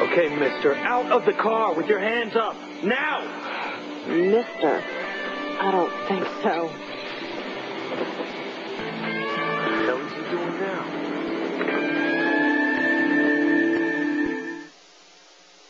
Okay, mister, out of the car with your hands up. Now! Mister, I don't think so.